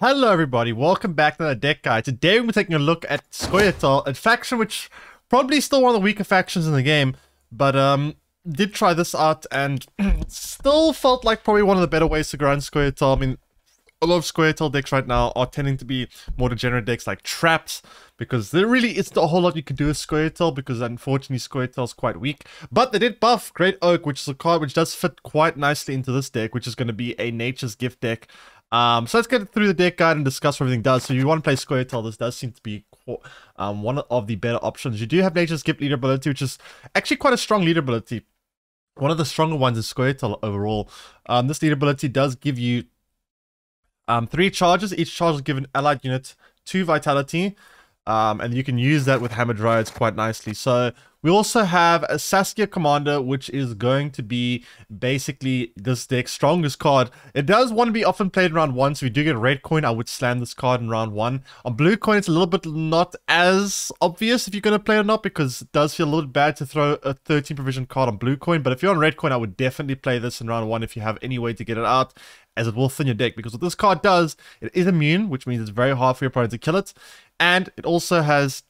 Hello everybody, welcome back to the deck guide. Today we're taking a look at Scoia'tael, a faction which probably still one of the weaker factions in the game, but um did try this out and still felt like probably one of the better ways to grind Scoia'tael. I mean, a lot of Scoia'tael decks right now are tending to be more degenerate decks like traps, because there really isn't a whole lot you can do with Scoia'tael, because unfortunately is quite weak. But they did buff Great Oak, which is a card which does fit quite nicely into this deck, which is going to be a Nature's Gift deck. Um, so let's get through the deck guide and discuss what everything does. So you want to play Scoia'tael, this does seem to be um, one of the better options. You do have Nature's Gift leader ability, which is actually quite a strong leader ability. One of the stronger ones is Scoia'tael overall. Um, this leader ability does give you um, three charges. Each charge will give an allied unit two vitality. Um, and you can use that with Hamadryads quite nicely. So we also have a Saskia Commander, which is going to be basically this deck's strongest card. It does want to be often played in round one, so if you do get red coin, I would slam this card in round one. On blue coin, it's a little bit not as obvious if you're going to play it or not, because it does feel a little bit bad to throw a 13 provision card on blue coin. But if you're on red coin, I would definitely play this in round one if you have any way to get it out as it will thin your deck because what this card does, it is immune, which means it's very hard for your opponent to kill it, and it also has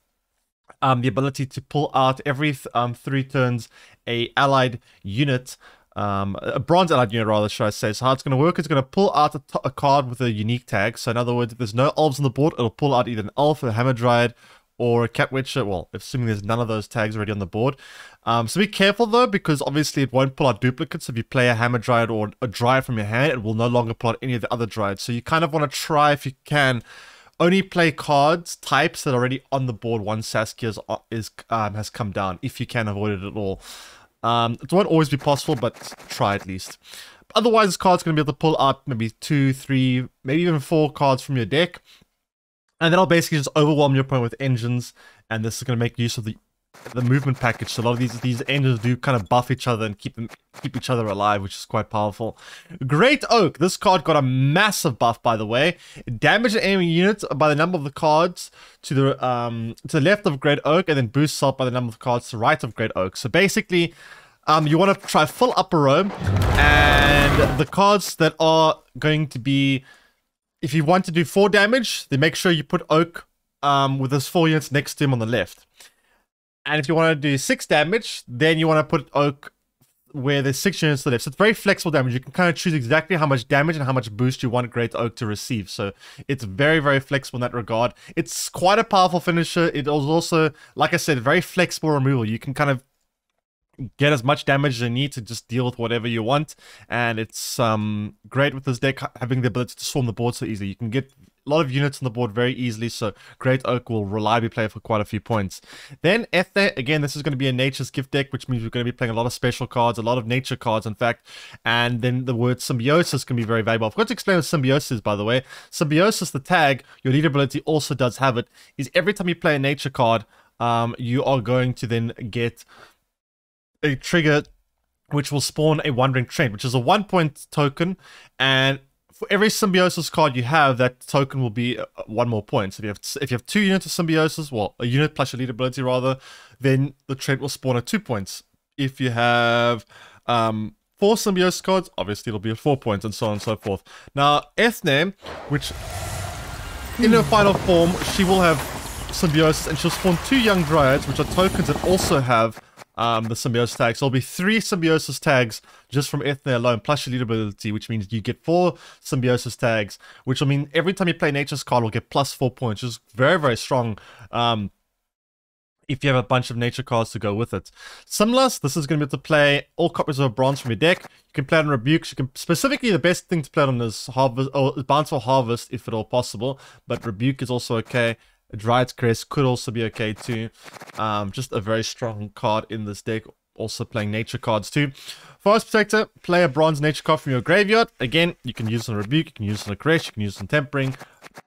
um, the ability to pull out every th um, three turns a allied unit, um, a bronze allied unit rather, should I say. So how it's going to work, it's going to pull out a, card with a unique tag. So in other words, if there's no elves on the board, it'll pull out either an elf, a hamadryad, or a cat witcher. Well, assuming there's none of those tags already on the board. Um, so be careful though, because obviously it won't pull out duplicates. If you play a hamadryad or a dryad from your hand, it will no longer pull out any of the other dryads. So you kind of want to try, if you can, only play cards types that are already on the board once Saskia is, is um, has come down, if you can avoid it at all. Um, it won't always be possible, but try at least. Otherwise, this card's going to be able to pull out maybe two, three, maybe even four cards from your deck. And then I'll basically just overwhelm your opponent with engines, and this is going to make use of the the movement package. So a lot of these these engines do kind of buff each other and keep them keep each other alive, which is quite powerful. Great Oak. This card got a massive buff, by the way. Damage an enemy unit by the number of the cards to the um to the left of Great Oak, and then boost up by the number of cards to the right of Great Oak. So basically. Um, you want to try full upper row, and the cards that are going to be, if you want to do 4 damage, then make sure you put Oak um, with those 4 units next to him on the left. And if you want to do six damage, then you want to put Oak where there's six units left. So it's very flexible damage. You can kind of choose exactly how much damage and how much boost you want Great Oak to receive. So it's very, very flexible in that regard. It's quite a powerful finisher. It is also, like I said, very flexible removal. You can kind of get as much damage as you need to just deal with whatever you want. And it's um great with this deck having the ability to swarm the board so easily. You can get lot of units on the board very easily, so Great Oak will reliably play for quite a few points. Then Ethne, again, this is going to be a Nature's Gift deck, which means we're going to be playing a lot of special cards, a lot of nature cards, in fact. And then the word Symbiosis can be very valuable. I've got to explain what Symbiosis is, by the way. Symbiosis, the tag, your leader ability also does have it, is every time you play a nature card, um, you are going to then get a trigger which will spawn a Wandering Treant, which is a one point token, and for every symbiosis card you have, that token will be uh, one more point. So if you have if you have two units of symbiosis, well, a unit plus your lead ability rather, then the Treant will spawn at two points. If you have um, four symbiosis cards, obviously it'll be at four points, and so on and so forth. Now, Ethne, which in her final form, she will have symbiosis, and she'll spawn two young dryads, which are tokens that also have um, the symbiosis tags. So there'll be three symbiosis tags just from Ethne alone, plus your lead ability, which means you get four symbiosis tags, which will mean every time you play Nature's card, will get plus four points, which is very, very strong. Um, if you have a bunch of nature cards to go with it. Similas, this is going to be to play all copies of bronze from your deck. You can play on Rebukes. You can specifically the best thing to play on is Harvest or Bountiful Harvest if at all possible. But Rebuke is also okay. Dryad's Crest could also be okay too. Um, just a very strong card in this deck. Also playing nature cards too. Forest Protector, play a bronze nature card from your graveyard. Again, you can use it on Rebuke, you can use it on a Crest, you can use it on Tempering.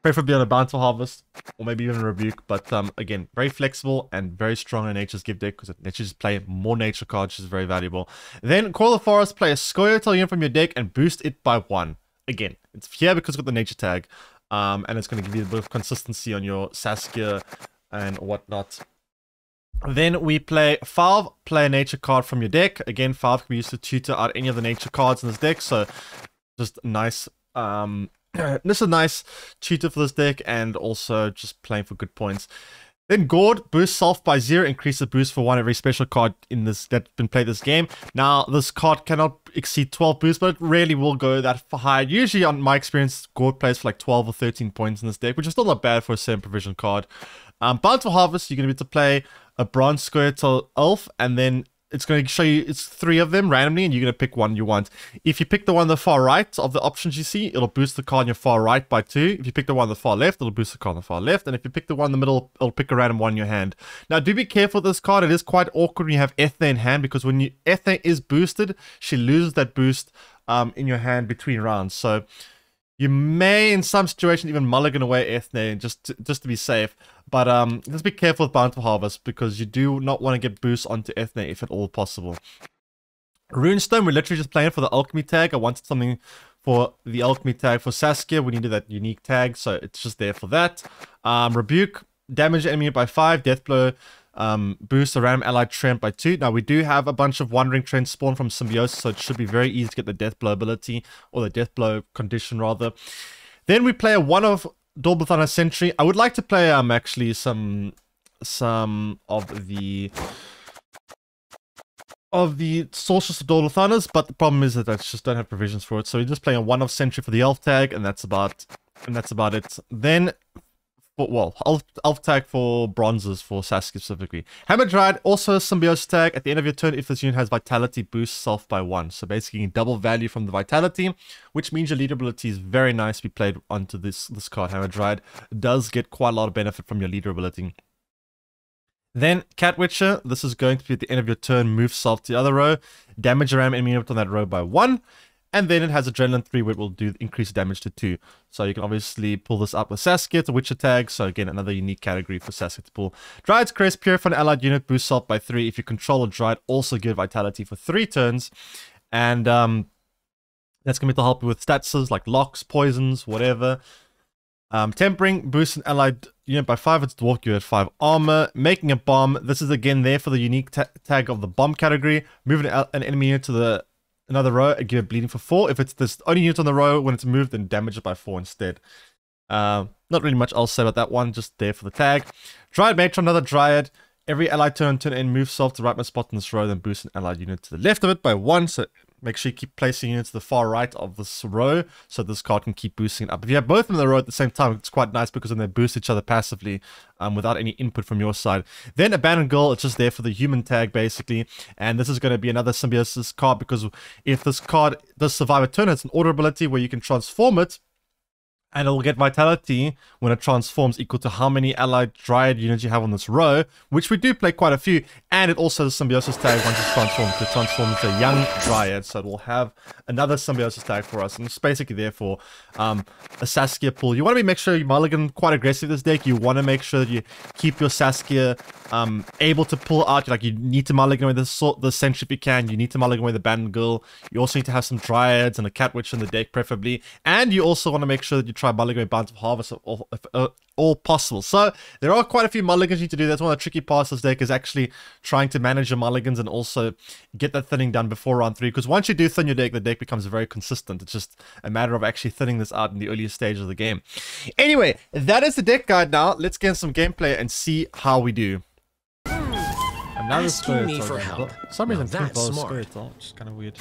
Preferably on a Bountiful Harvest, or maybe even a Rebuke. But um, again, very flexible and very strong in Nature's Gift deck because it lets you just play more nature cards, which is very valuable. Then, Call the Forest, play a Scoia'tael unit from your deck and boost it by one. Again, it's here because it's got the nature tag um, and it's going to give you a bit of consistency on your Saskia and whatnot. Then we play Fauve, play a nature card from your deck. Again, Fauve can be used to tutor out any of the nature cards in this deck, so just nice um, this is a nice cheater for this deck and also just playing for good points. Then Gord boosts self by zero, increase the boost for one every special card in this that's been played this game. Now this card cannot exceed 12 boosts, but it rarely will go that high. Usually, on my experience, Gord plays for like 12 or 13 points in this deck, which is still not bad for a seven provision card. Um, Bountiful Harvest, you're going to be to play a Bronze Squirtle Elf, and then it's going to show you it's three of them randomly and you're going to pick one you want. If you pick the one on the far right of the options you see it'll boost the card on your far right by two. If you pick the one on the far left it'll boost the card on the far left. And if you pick the one in the middle it'll pick a random one in your hand. Now do be careful with this card. It is quite awkward when you have Ethne in hand because when you Ethne is boosted she loses that boost um, in your hand between rounds. So you may, in some situations, even mulligan away Ethne just to, just to be safe. But um, just be careful with Bountiful Harvest because you do not want to get boosts onto Ethne if at all possible. Runestone, we're literally just playing for the alchemy tag. I wanted something for the alchemy tag for Saskia. We needed that unique tag, so it's just there for that. Um, Rebuke, damage enemy by 5, Death Blow, um, boost the random allied Treant by 2. Now, we do have a bunch of Wandering Treants spawn from Symbiosis, so it should be very easy to get the Death Blow ability, or the Death Blow condition, rather. Then we play a one of Dol Blathanna Sentry. I would like to play, um, actually, some, some of the of the Sorceress of Dol Blathannas, but the problem is that I just don't have provisions for it. So we're just playing a one of Sentry for the Elf tag, and that's about and that's about it. Then well, elf, tag for bronzes for Saskia specifically. Hamadryad, also a symbiosis tag. At the end of your turn, if this unit has vitality, boost self by one. So basically, double value from the vitality, which means your leader ability is very nice to be played onto this, this card. Hamadryad does get quite a lot of benefit from your leader ability. Then Cat Witcher, this is going to be at the end of your turn, move self to the other row, damage around enemy unit on that row by one. And then it has Adrenaline 3, where it will do increased damage to 2. So you can obviously pull this up with Saskia, a Witcher tag. So again, another unique category for Saskia to pull. Dryad's Crest, Purify an allied unit, boost salt by 3. If you control a Dryad, also give Vitality for 3 turns. And um, that's going to be to help you with statuses like locks, poisons, whatever. Um, tempering, boost an allied unit by 5, it's Dwarf you at 5 armor. Making a bomb, this is again there for the unique ta tag of the bomb category. Moving an enemy unit to the another row and give it bleeding for four. If it's this only unit on the row when it's moved, then damage it by four instead. Uh, not really much else say about that one, just there for the tag. Dryad Matron, another Dryad. Every allied turn, turn in, move self to rightmost spot in this row, then boost an allied unit to the left of it by one, so Make sure you keep placing units to the far right of this row so this card can keep boosting up. If you have both in the row at the same time, it's quite nice because then they boost each other passively um, without any input from your side. Then Abandoned Girl, it's just there for the human tag basically. And this is going to be another symbiosis card because if this card does survive a turn, it's an order ability where you can transform it and it'll get vitality when it transforms equal to how many allied dryad units you have on this row, which we do play quite a few, and it also has a symbiosis tag once it's transformed to transform into a young dryad, so it will have another symbiosis tag for us, and it's basically there for um, a Saskia pool. You want to make sure you mulligan quite aggressive this deck, you want to make sure that you keep your Saskia um, able to pull out, like you need to mulligan away the, sort, the Sentry if you can, you need to mulligan away the Band Girl, you also need to have some Dryads and a Cat Witch in the deck preferably, and you also want to make sure that you try mulligan Bountiful Harvest all, uh, all possible. So there are quite a few mulligans you need to do. That's one of the tricky parts of this deck is actually trying to manage your mulligans and also get that thinning done before round three. Because once you do thin your deck, the deck becomes very consistent. It's just a matter of actually thinning this out in the earliest stage of the game. Anyway, that is the deck guide now. Let's get some gameplay and see how we do. Another Asking me for help. For some reason, that's smart. Which is kind of weird.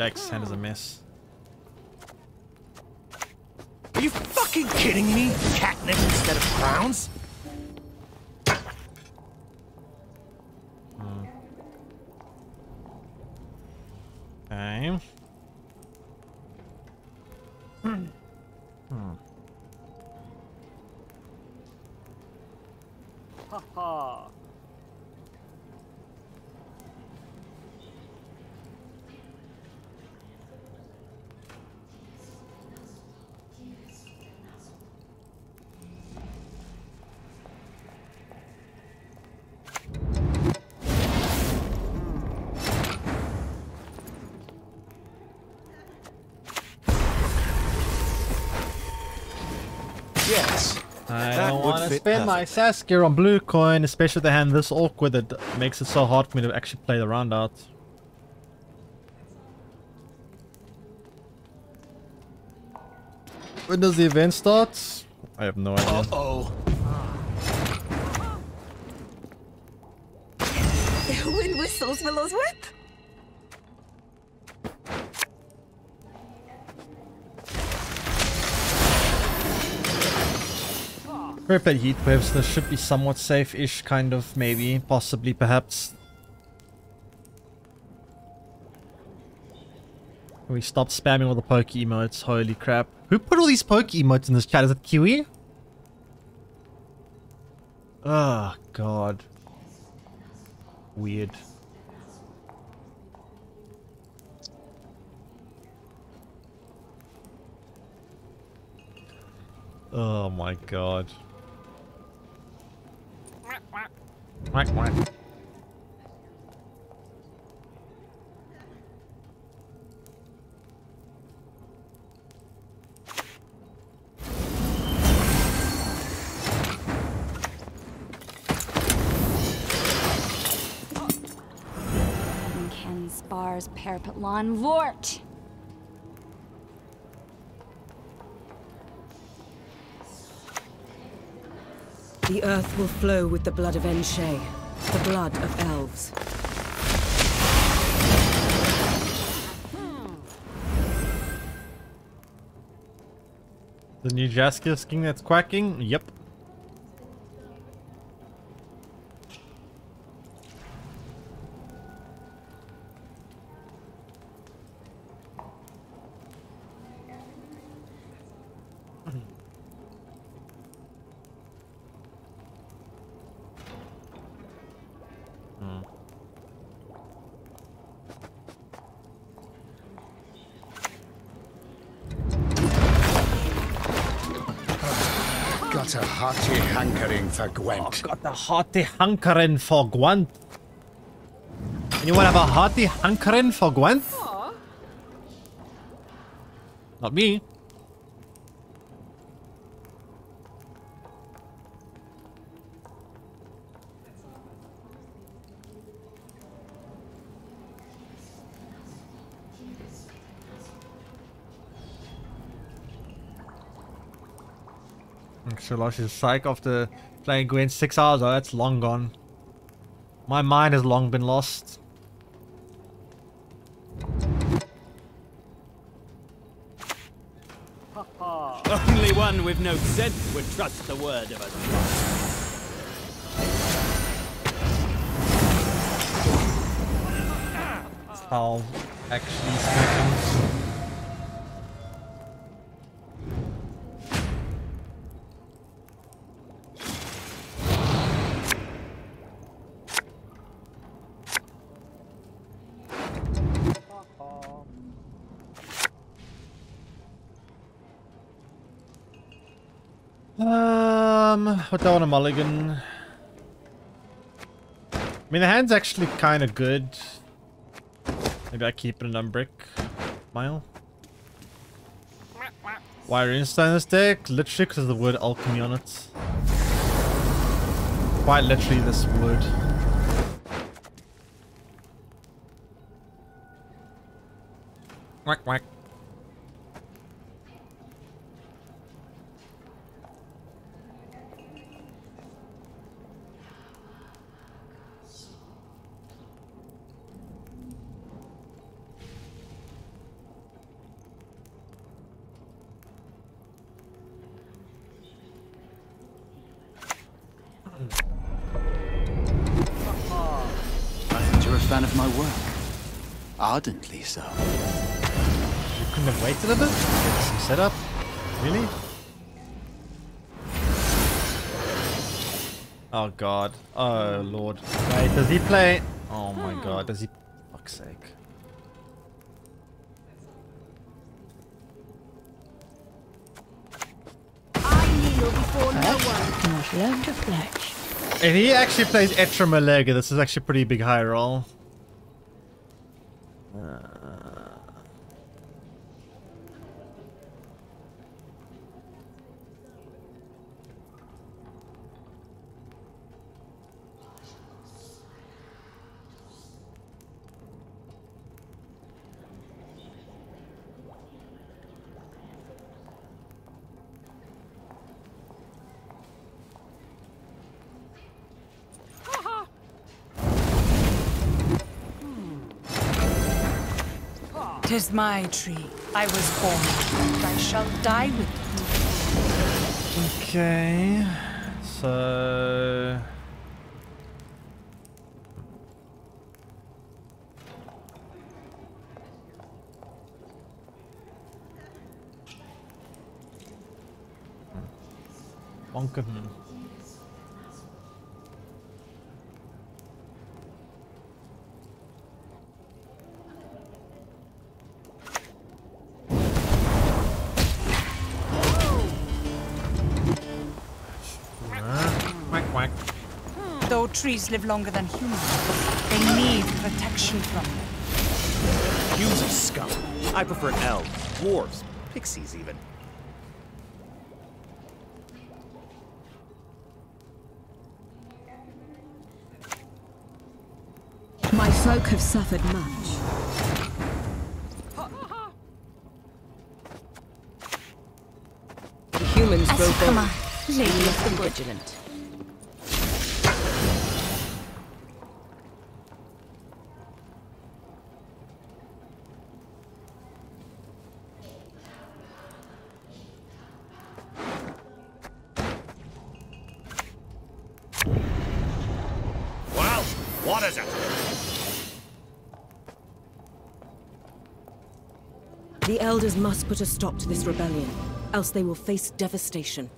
Dex hand is a miss. Are you fucking kidding me? Catnip instead of crowns? Spend my Saskia on blue coin, especially the hand this awkward that makes it so hard for me to actually play the round out. When does the event start? I have no idea. Uh-oh. Wind whistles Willow's We heat waves, this should be somewhat safe-ish, kind of, maybe, possibly, perhaps. We stopped spamming all the poke emotes, holy crap. Who put all these poke emotes in this chat? Is it Kiwi? Oh, God. Weird. Oh my god. Quack, quack. Ken spars parapet lawn vort. The earth will flow with the blood of Enshe, the blood of elves. The new Jaskia skin that's quacking? Yep. Got a hearty hankering for Gwent. Got the hearty hankering for Gwent. Anyone have a hearty hankering for Gwent? Not me. Lost his psych after playing Gwent six hours. Oh, that's long gone. My mind has long been lost. Only one with no sense would trust the word of a troll. How actually speaking. Um, what do I want a mulligan? I mean, the hand's actually kind of good. Maybe I keep it in Umbrick. Mile. Why Runestone in this deck? Literally because of the word alchemy on it. Quite literally this wood. Whack whack. I thought you were a fan of my work. Ardently so. You couldn't have waited a bit? Get some setup? Really? Oh god. Oh lord. Wait, does he play? Oh my god, does he? Fuck's sake. I kneel before no one. Must learn to fletch. If he actually plays Etra Malega, this is actually a pretty big high roll. Tis my tree. I was born. and I shall die with it. Okay. So. Wonka. Trees live longer than humans, they need protection from them. Humans are scum. I prefer elves, dwarves, pixies even. My folk have suffered much. The humans As grow you bold. command, We Lady of the be Wood. vigilant. Well, what is it? The elders must put a stop to this rebellion, else they will face devastation.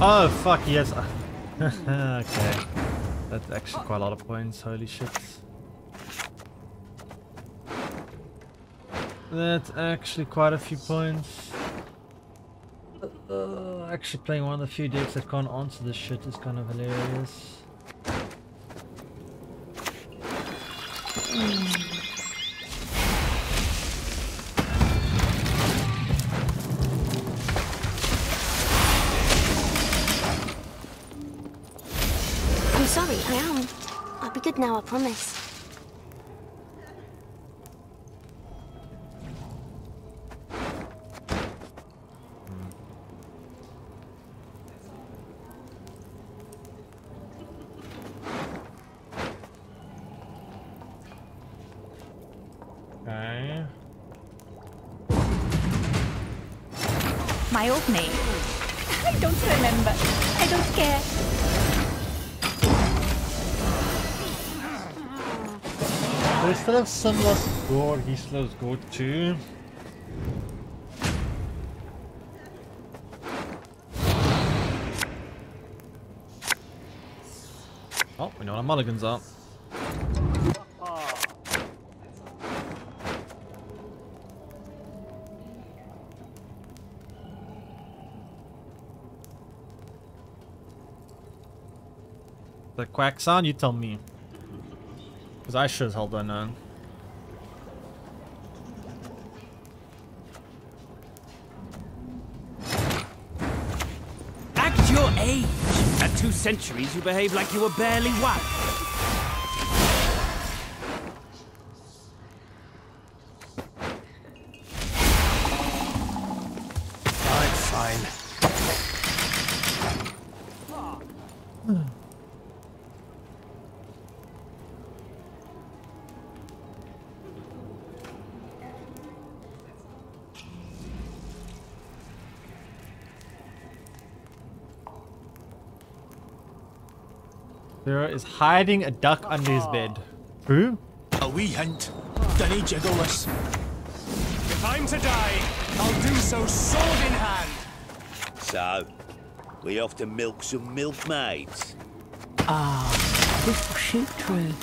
Oh fuck yes. okay. That's actually quite a lot of points. Holy shit. That's actually quite a few points. Uh, actually playing one of the few decks that can't answer this shit is kind of hilarious. I'm promise. Have Sunless Gore, he slows Gore too. Oh, we know what our mulligans are. The quack sound, you tell me. Because I sure as hell don't know. Act your age. At two centuries, you behave like you were barely one. Is hiding a duck under his bed. Who? A wee hint. Danny jiggle us. If I'm to die, I'll do so sword in hand. So, We off to milk some milkmaids. Ah, this will shoot through.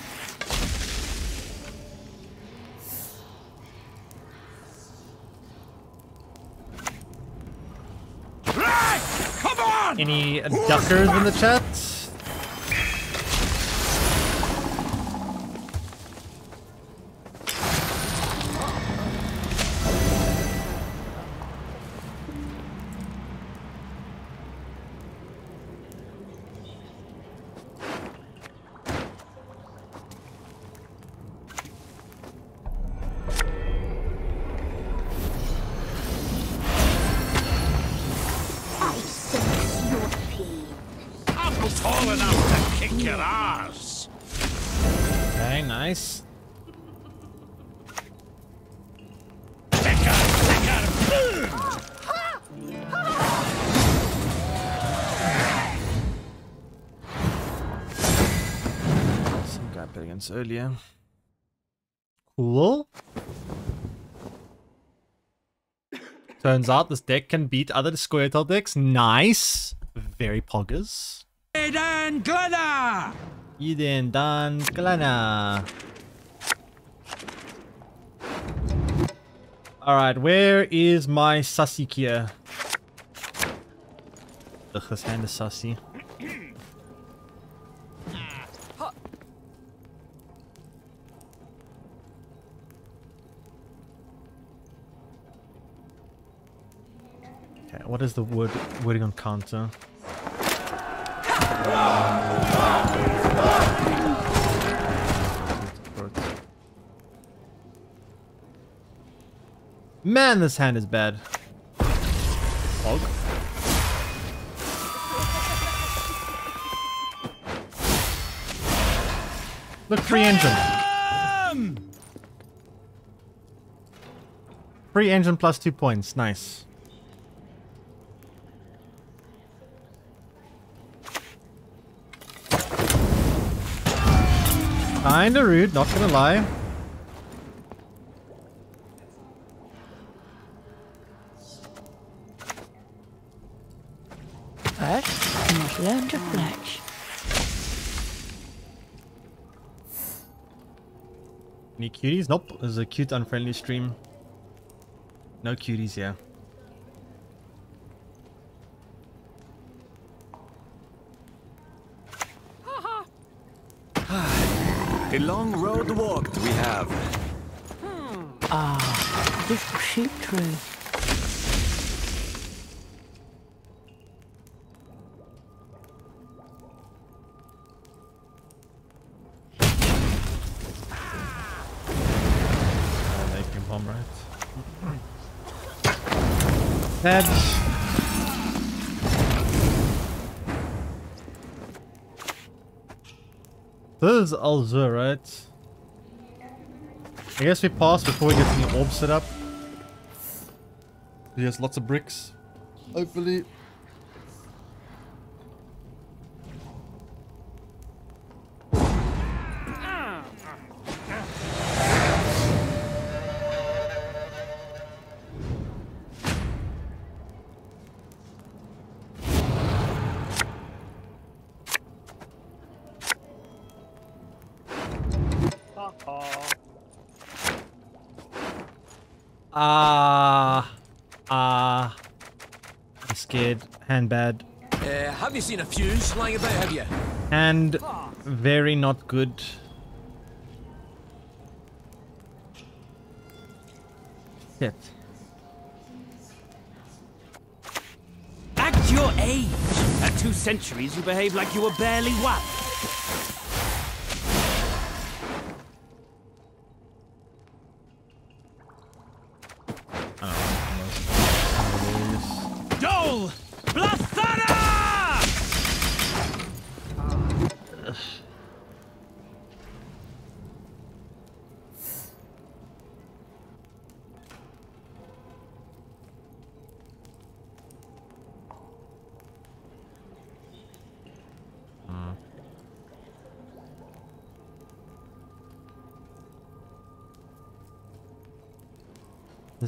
Come on! Any duckers in the chat? Guy earlier. Cool. Turns out this deck can beat other Squirtle decks. Nice. Very poggers. Eden Glenna! Eden Dan Glana. Alright, where is my sussy Kia? Ugh, this hand is sussy. What is the word wording on counter? Man, this hand is bad. Look, free engine. Free engine plus two points. Nice. Kinda rude, not gonna lie. First, you must learn to fletch. Any cuties? Nope. This is a cute, unfriendly stream. No cuties here. A long road walked we have. Ah, this will shoot through. They can bomb right. That's This is Alzur, right? I guess we pass before we get any orb set up. He has lots of bricks. Hopefully. Ah. Ah. I'm scared. Hand bad. Uh, have you seen a fuse lying about, have you? And very not good. Shit. Act your age. At two centuries, you behave like you were barely one.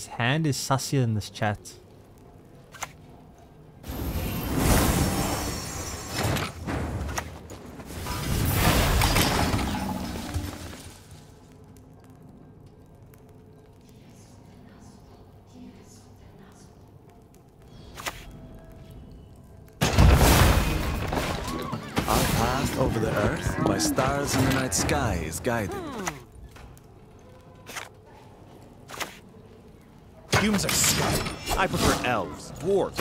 hand is sussier than this chat. Over the earth, by stars in the night sky is guiding. Humans are scum. I prefer elves, dwarves,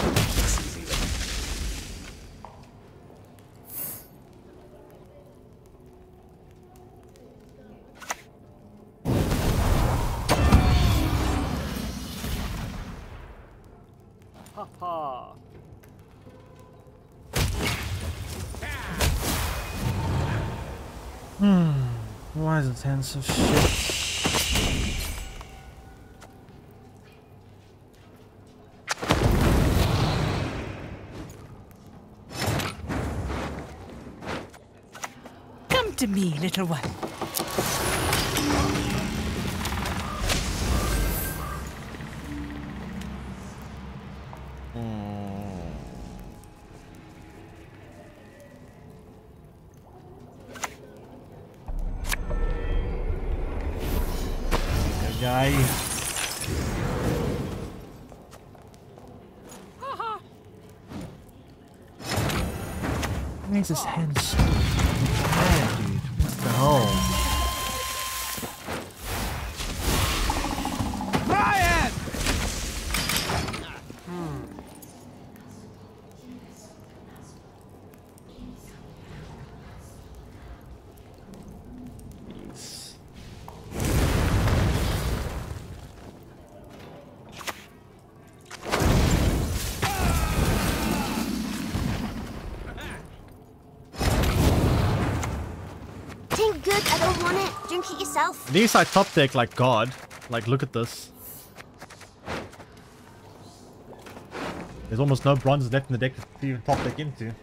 even. Why is it hand so shit? To me, little one. Guy. Makes his hand Drink it yourself. At least I top deck like God. Like, look at this. There's almost no bronze left in the deck to even top deck into.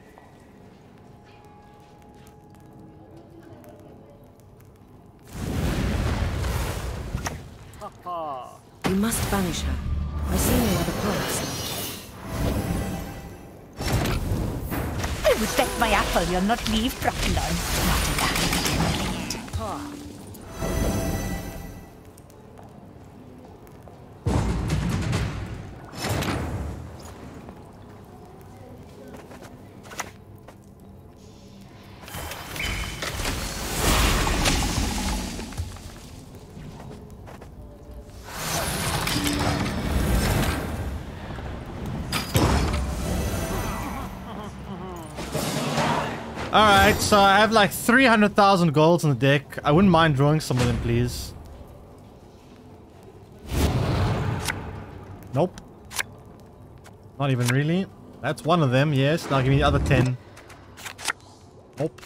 You must banish her. I see no other paths. I would bet my apple you'll not leave Brokilon. Not alive. Alright, so I have like 300,000 golds in the deck. I wouldn't mind drawing some of them, please. Nope. Not even really. That's one of them, yes. Now give me the other 10. Nope.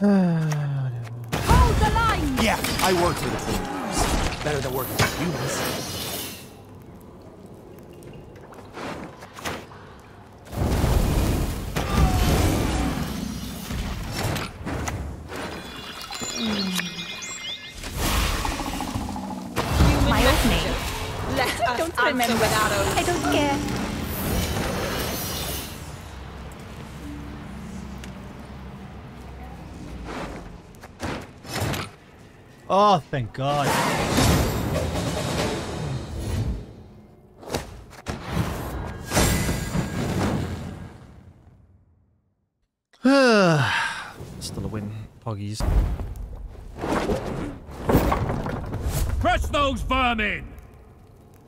Hold the line! Yeah, I work for the Queen. Better than working for humans. Oh, thank God. Still a win, Poggies. Crush those vermin!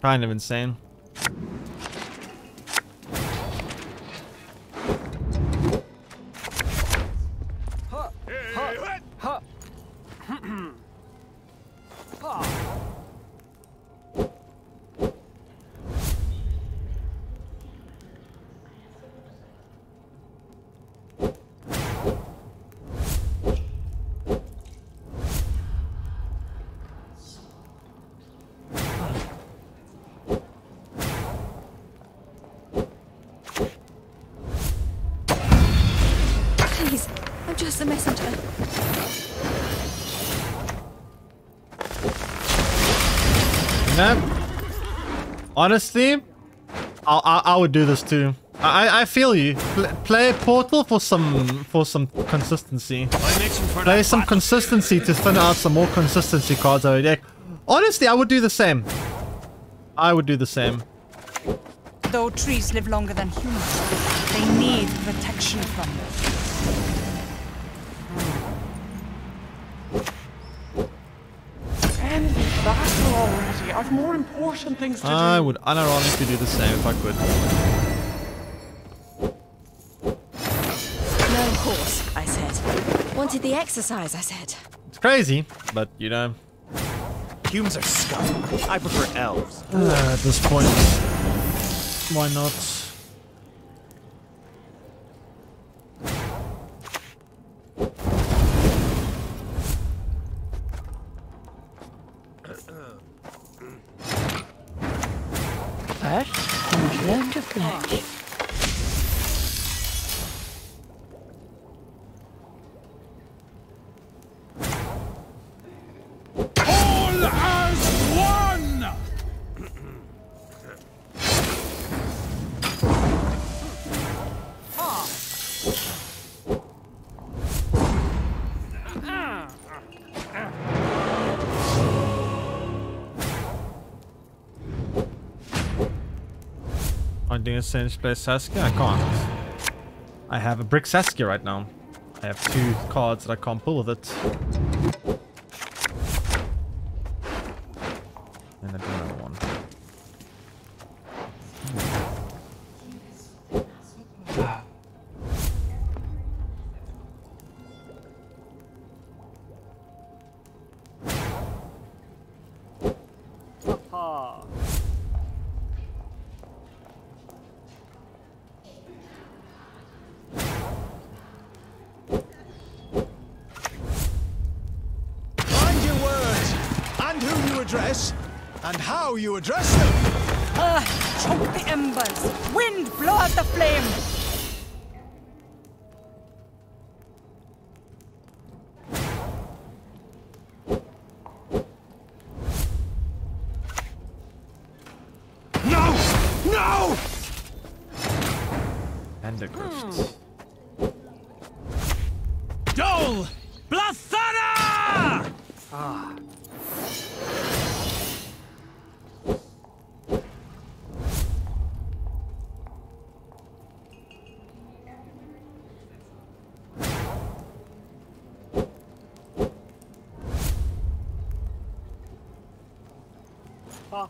Kind of insane. Just a messenger. No. Honestly, I, I I would do this too. I I feel you. Pl play Portal for some for some consistency. Play some consistency to thin out some more consistency cards out of your deck. Honestly, I would do the same. I would do the same. Though trees live longer than humans, they need protection from them. Already. I've more important things to I do. would unironically do the same if I could. No horse, I said. Wanted the exercise, I said. It's crazy, but you know, Humans are scum. I prefer elves. uh, at this point, why not? First, must learn to fletch. Doing a Singe play Saskia? I can't. I have a Brick Saskia right now. I have two cards that I can't pull with it. I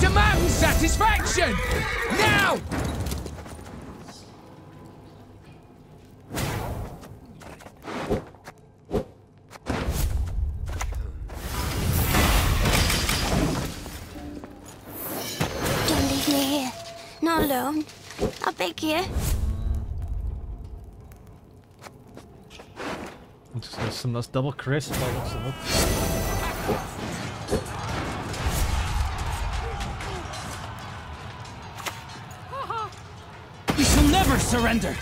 demand satisfaction! Now! Us double crisp by looks of it. We shall never surrender!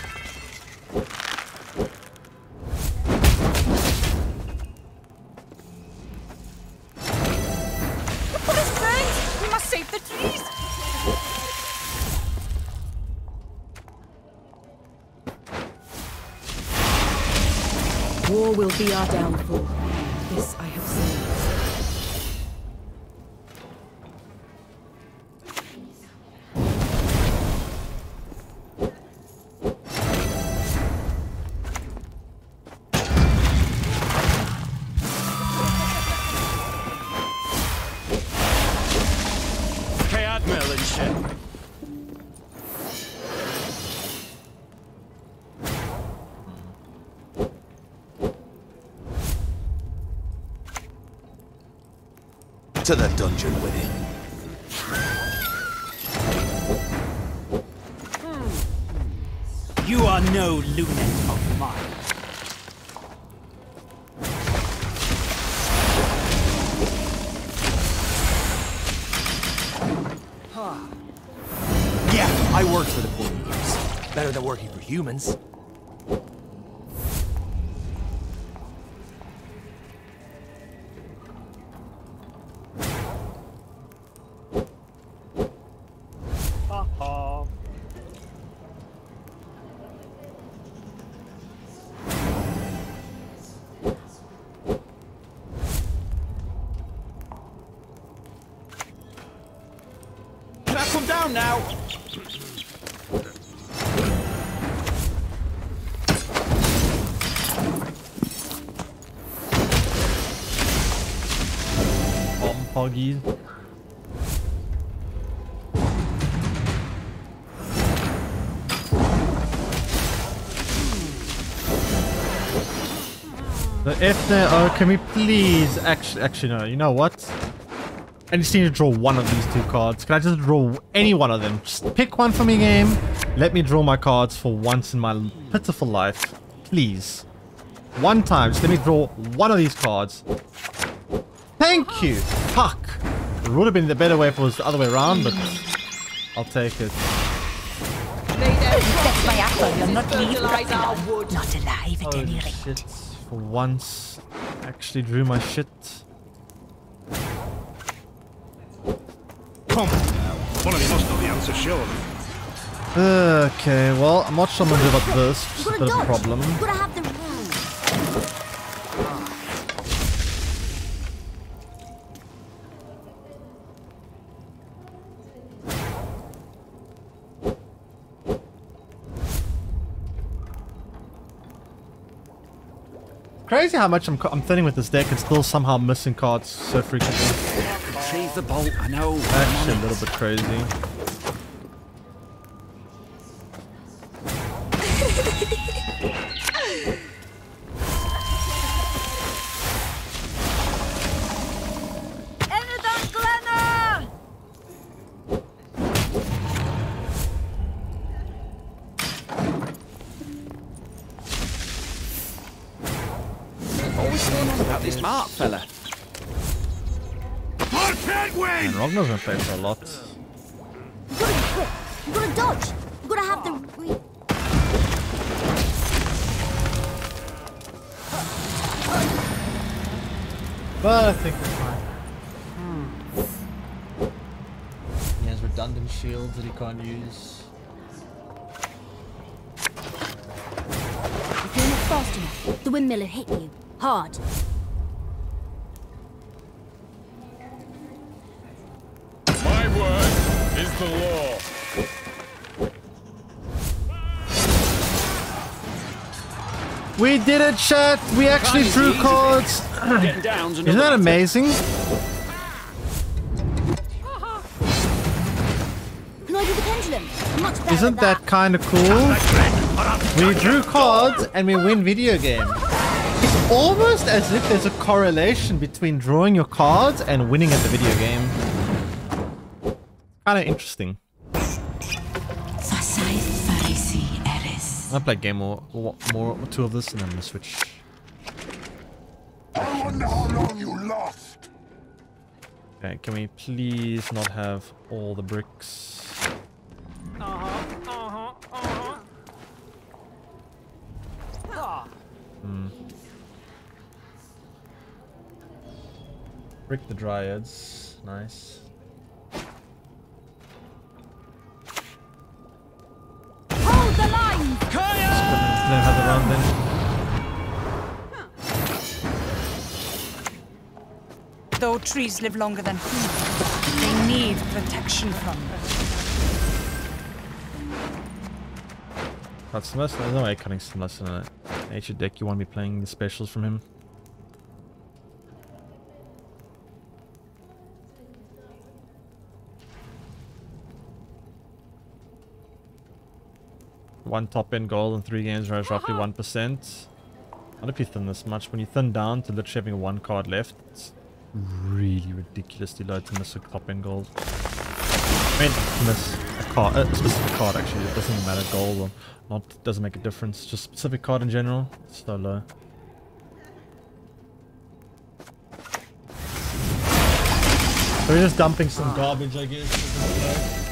To the dungeon with him. You are no lunatic of mine. Yeah, I worked for the Borgians. Better than working for humans. The if there oh can we please actually actually no, you know what? I just need to draw one of these two cards. Can I just draw any one of them? Just pick one for me game. Let me draw my cards for once in my pitiful life. Please. One time, just let me draw one of these cards. Thank you! Fuck! It would have been the better way if it was the other way around, but I'll take it. That's my apple. You're not leave Not alive at oh, any rate. shit. For once, I actually drew my shit. Come on now. One of you must know the answer, surely. Okay, well, I'm not sure I'm gonna do about this. Just a Gotta bit of a dodge. problem. Crazy how much I'm, I'm thinning with this deck and still somehow missing cards so frequently. Retrieve the bolt, I know. Actually, a little bit crazy. About this mark, fella. And Ragnar's gonna play for a lot. You gotta be quick. Gotta dodge. You gotta have the. But I think we're fine. He has redundant shields that he can't use. If you're not fast enough, the windmill will hit you hard. My word is the law. We did it, chat! We actually drew cards! Isn't that amazing? Can I do the pendulum? I'm much better Isn't that kind of cool? We drew cards and we win video game. It's almost as if there's a correlation between drawing your cards and winning at the video game. Kind of interesting. I'll play game more, more, two of this and then we'll switch. I wonder how long you lost. Okay, can we please not have all the bricks? Uh -huh, uh -huh, uh -huh. Hmm. Brick the dryads. Nice. Trees live longer than humans, they need protection from them. Cut Stimulus? There's no way cutting Stimulus in a nature deck. You want to be playing the specials from him. One top end goal in three games roughly uh-huh. 1%. Not if you thin this much. When you thin down to literally having one card left, it's really ridiculously low to miss a top end gold. I mean, miss a card, a specific card actually. It doesn't matter gold or not. Doesn't make a difference. Just specific card in general. It's so low. We're just dumping some garbage, I guess.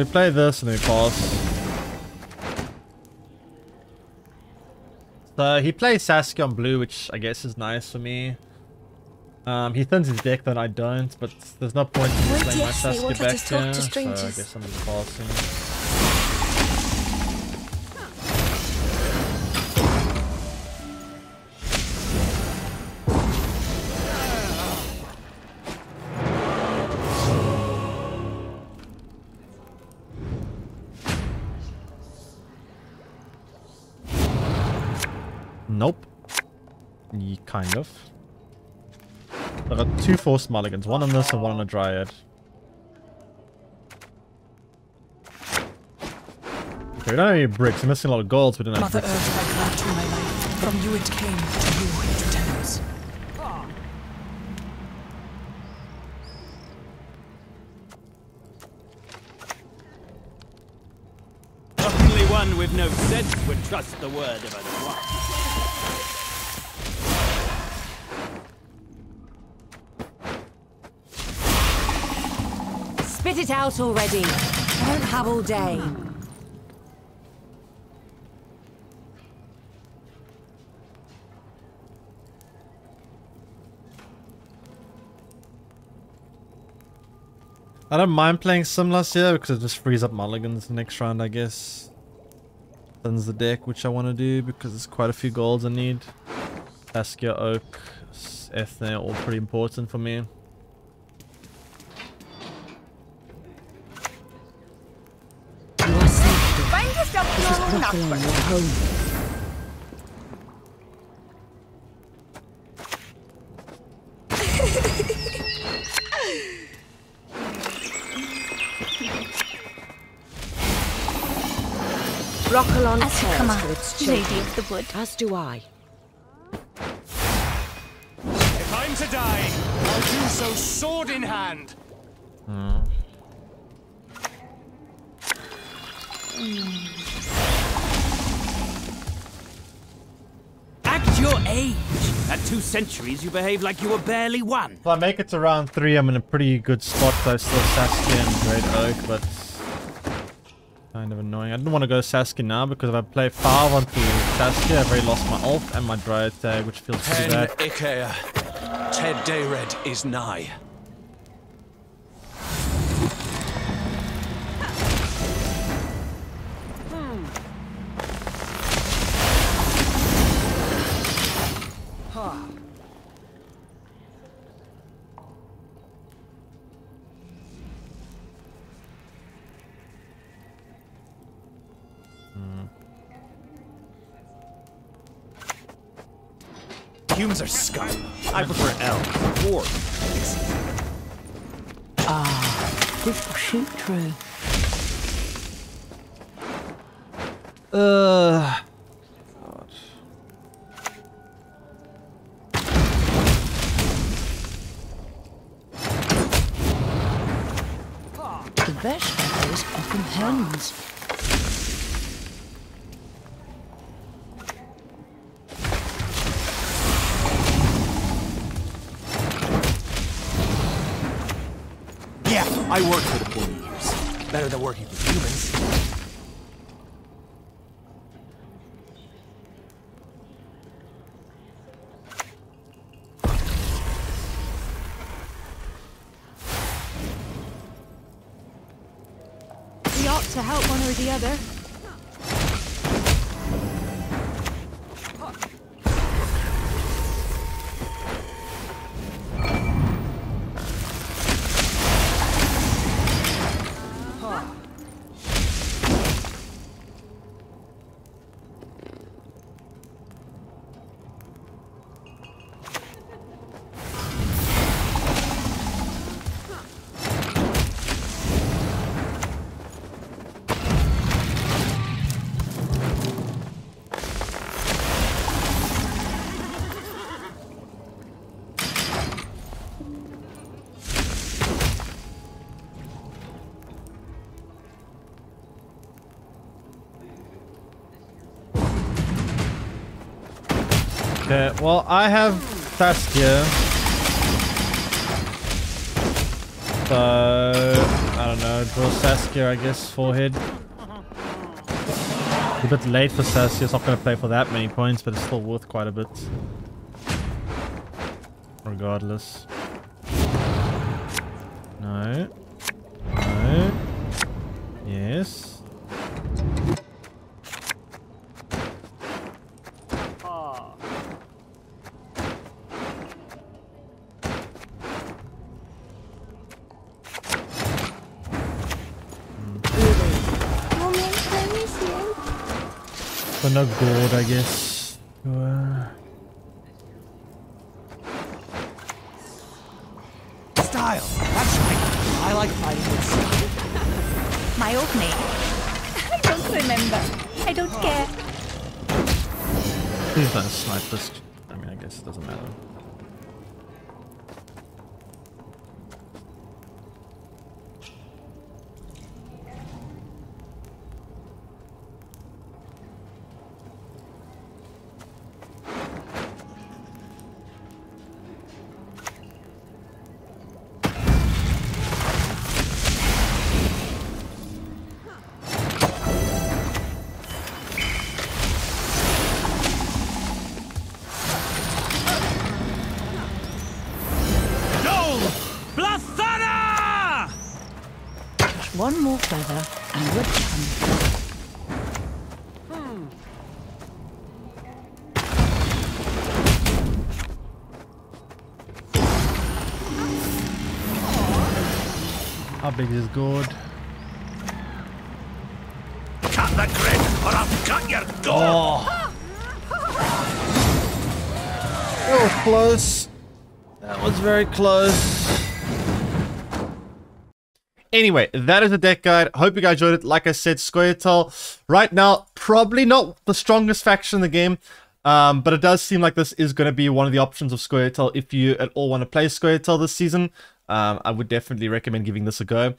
We play this and then we pass. So he plays Saskia on blue, which I guess is nice for me. Um, he thins his deck, that I don't, but there's no point in playing my Saskia want her to back here, to so I guess I'm just passing. Kind of. I got two forced mulligans, one on this and one on a dryad. Okay, we don't have any bricks. We're missing a lot of golds. but We don't have Mother bricks. Earth, I to my life. From you it came, to you it returns. Only one with no sense would trust the word of a it out already. Don't have all day. I don't mind playing Simlas here because it just frees up mulligans next round, I guess. Thins the deck, which I want to do because there's quite a few golds I need. Saskia, Oak, Eithné, all pretty important for me. This is long enough Brokilon, for your home. Brokilon As you cares command, for its Lady of the Wood. As do I. If I'm to die, I'll do so sword in hand. Act your age. At two centuries, you behave like you were barely one. If I make it to round three, I'm in a pretty good spot. I still Saskia and Great Oak, but kind of annoying. I didn't want to go Saskia now because if I play five on onto Saskia, I've already lost my ult and my Dryad tag, which feels pretty Pen bad. Ikea. Tedd Deireadh is nigh. Humans are scum. I prefer elves, or Ah, this will shoot true. Uh, the other. Okay, well, I have Saskia. So, I don't know, draw Saskia, I guess, forehead. A bit late for Saskia, it's not going to play for that many points, but it's still worth quite a bit. Regardless. I guess. One more feather and we're done. How big is gourd? Cut the grid or I'll cut your door. Oh. That was close. That was very close. Anyway, that is the deck guide. Hope you guys enjoyed it. Like I said, Scoia'tael, right now, probably not the strongest faction in the game. Um, but it does seem like this is going to be one of the options of Scoia'tael if you at all want to play Scoia'tael this season. Um, I would definitely recommend giving this a go.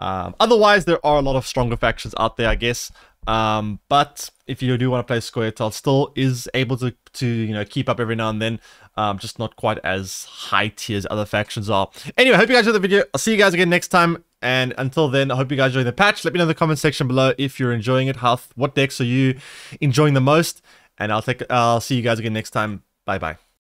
Um, otherwise, there are a lot of stronger factions out there, I guess. Um, but if you do want to play Scoia'tael, still is able to, to you know keep up every now and then. Um, just not quite as high tier as other factions are. Anyway, hope you guys enjoyed the video. I'll see you guys again next time. And until then, I hope you guys enjoy the patch. Let me know in the comment section below if you're enjoying it. How what decks are you enjoying the most? And I'll take I'll see you guys again next time. Bye bye.